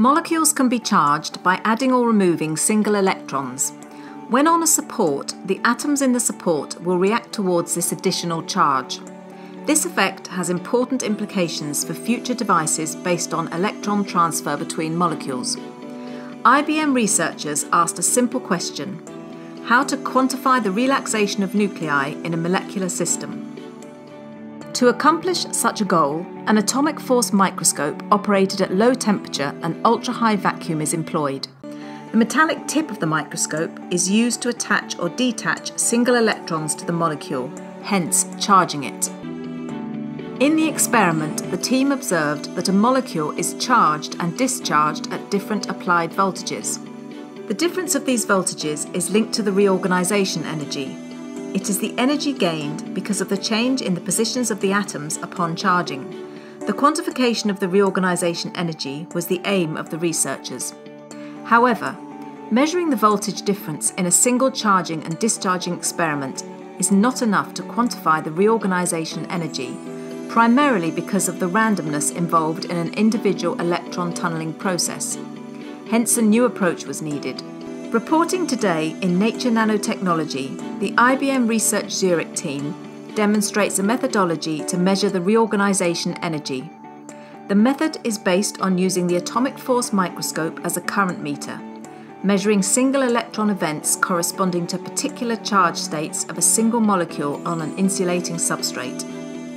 Molecules can be charged by adding or removing single electrons. When on a support, the atoms in the support will react towards this additional charge. This effect has important implications for future devices based on electron transfer between molecules. IBM researchers asked a simple question how to quantify the relaxation of nuclei in a molecular system. To accomplish such a goal, an atomic force microscope operated at low temperature and ultra high vacuum is employed. The metallic tip of the microscope is used to attach or detach single electrons to the molecule, hence charging it. In the experiment, the team observed that a molecule is charged and discharged at different applied voltages. The difference of these voltages is linked to the reorganization energy, it is the energy gained because of the change in the positions of the atoms upon charging. The quantification of the reorganization energy was the aim of the researchers. However, measuring the voltage difference in a single charging and discharging experiment is not enough to quantify the reorganization energy, primarily because of the randomness involved in an individual electron tunneling process. Hence, a new approach was needed. Reporting today in Nature Nanotechnology, the IBM Research Zurich team demonstrates a methodology to measure the reorganization energy. The method is based on using the atomic force microscope as a current meter, measuring single electron events corresponding to particular charge states of a single molecule on an insulating substrate.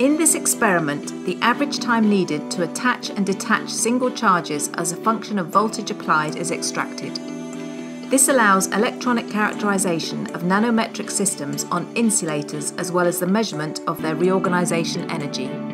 In this experiment, the average time needed to attach and detach single charges as a function of voltage applied is extracted. This allows electronic characterization of nanometric systems on insulators as well as the measurement of their reorganization energy.